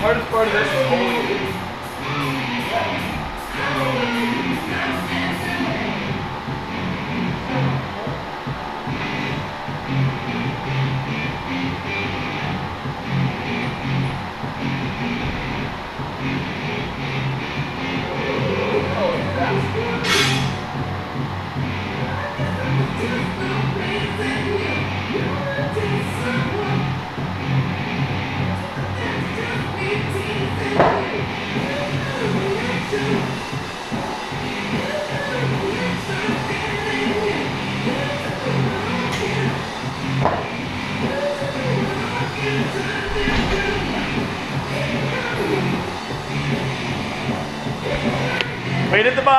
hardest part of this is. Yeah. Wait at the bottom.